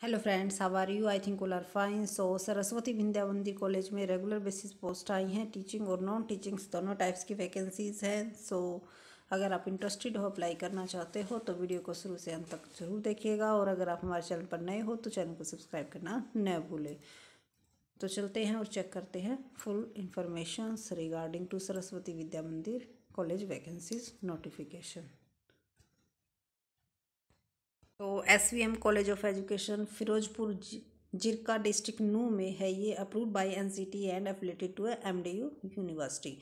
Hello friends how are you I think all are fine so Saraswati विंध्यावंदी college में regular basis post आई हैं teaching और non teachings दोनों types की vacancies हैं। सो so, अगर आप इंटरेस्टेड हो अप्लाई करना चाहते हो तो वीडियो को शुरू से अंत तक ज़रूर देखिएगा। और अगर आप हमारे चैनल पर नए हो तो चैनल को सब्सक्राइब करना न भूलें। तो चलते हैं और चेक करते हैं full information regarding to Saraswati Vidya Mandir college vacancies notification तो S V M college of education Firozpur Jhirka district Nuh में है ये approve by N C T and affiliated to M D U university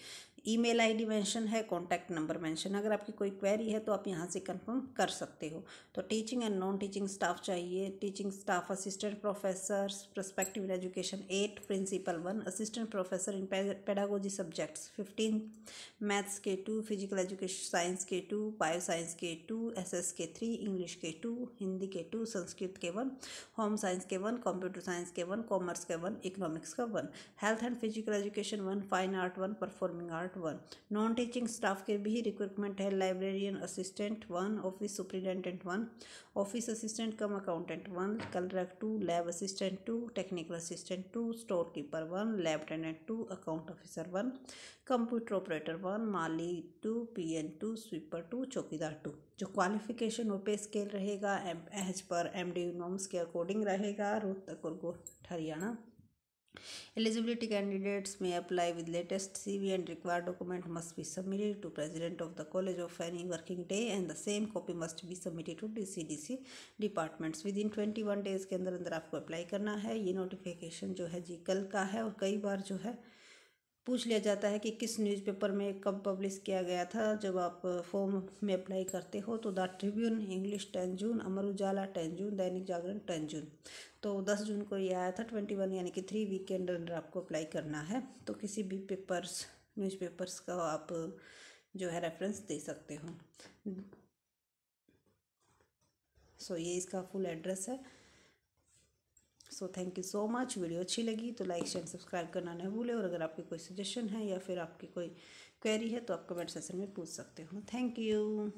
email ID mention है, contact number mention अगर आपकी कोई query है तो आप यहाँ से कंफर्म कर सकते हो। तो teaching and non teaching staff चाहिए। Teaching staff, assistant professor perspective in education, eight principal, one assistant professor in pedagogy subjects, fifteen maths के टू, फ़िज़िकल एजुकेशन, साइंस के टू बायो साइंस के टू एस एस के three, English के two, Hindi के two, Sanskrit के one, home science के one, computer science के one, commerce के वन, इकोनॉमिक्स का one. Health and physical education one, fine art one, performing art part one non teaching staff के भी रिक्रूटमेंट है librarian assistant one office superintendent one office assistant cum accountant one clerk two lab assistant two technical assistant two store keeper one lab attendant two account officer one computer operator one माली two P N two sweeper two चौकीदार to जो qualification और pay scale रहेगा M H पर M D norms के according रहेगा, रोहतक और Haryana. Eligibility candidates may apply with latest CV and required document must be submitted to President of the College of any working day and the same copy must be submitted to DCDC departments within 21 days के अंदर अंदर आपको apply करना है ये notification जो है जी कल का है और कई बार जो है पूछ लिया जाता है कि किस न्यूज़पेपर में कब पब्लिश किया गया था जब आप फॉर्म में अप्लाई करते हो तो the Tribune English ten June Amar Ujala ten June Dainik Jagran ten जून तो दस जून को ये आया था ट्वेंटी वन यानी कि थ्री वीक के अंडर अंडर आपको अप्लाई करना है। तो किसी भी पेपर्स न्यूज़पेपर्स का आप जो है रेफरेंस दे सकते हो। सो ये इसका फुल एड्रेस है। So thank you so much video अच्छी लगी तो लाइक शेयर सब्सक्राइब करना न भूलें। और अगर आपकी कोई सजेशन है या फिर आपकी कोई क्वेरी है तो आप कमेंट सेक्शन में पूछ सकते हो। Thank you